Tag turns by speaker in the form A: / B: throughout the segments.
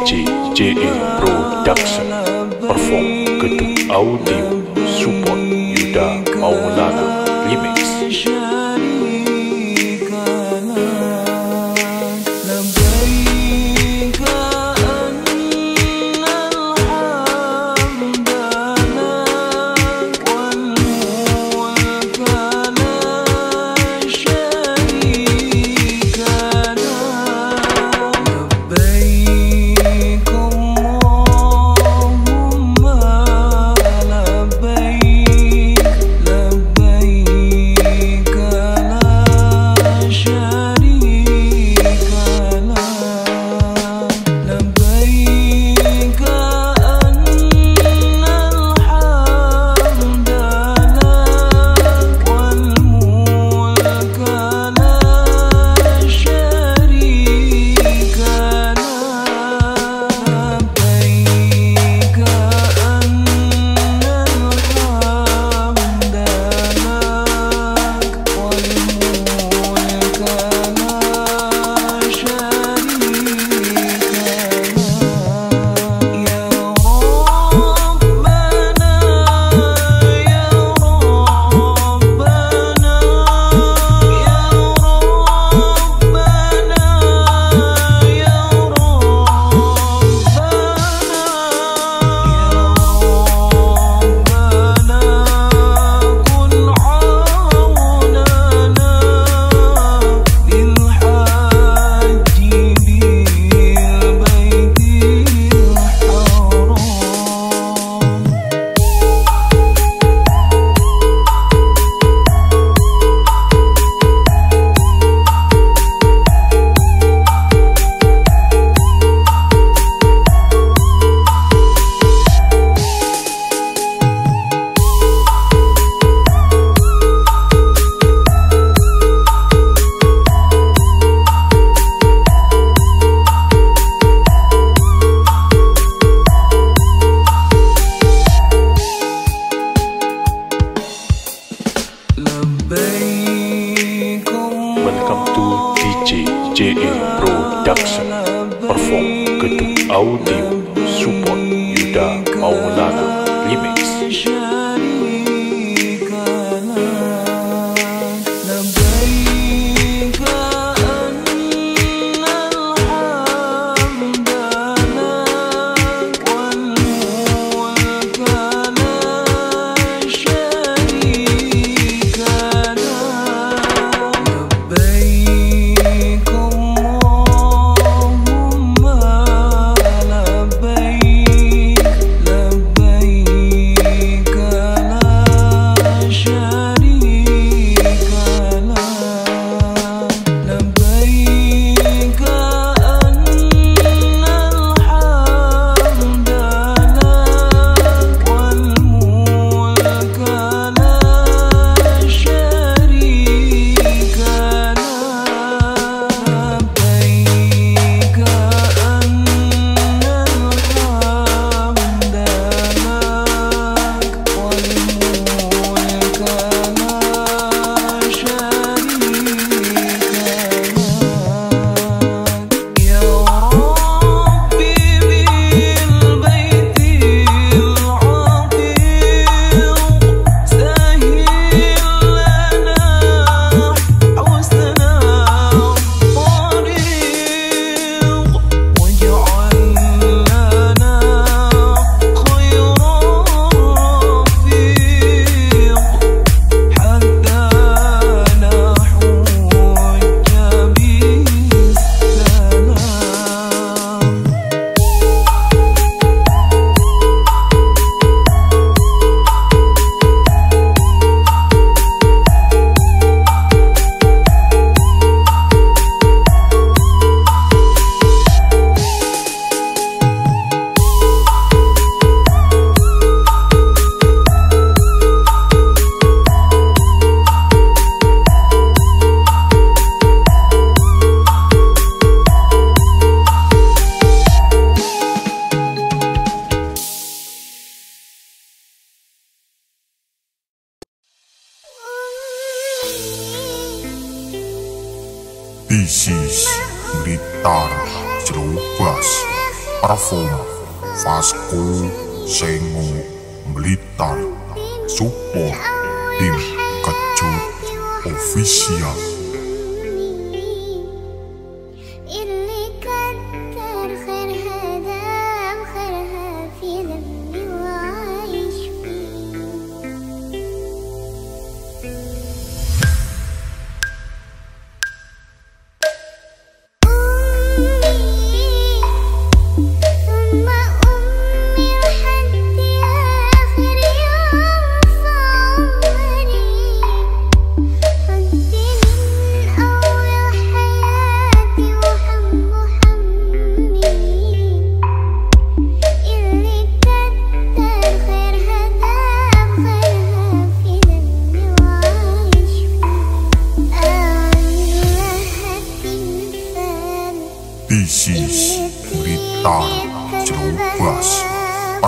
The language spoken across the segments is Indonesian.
A: DJ JE Production Perform Gedung Audio Support Yuda Maulana Remix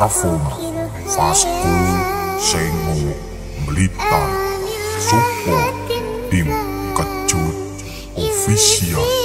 B: Parfum Vasco Sengo Blitar Support Tim Kecut Official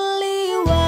C: really want.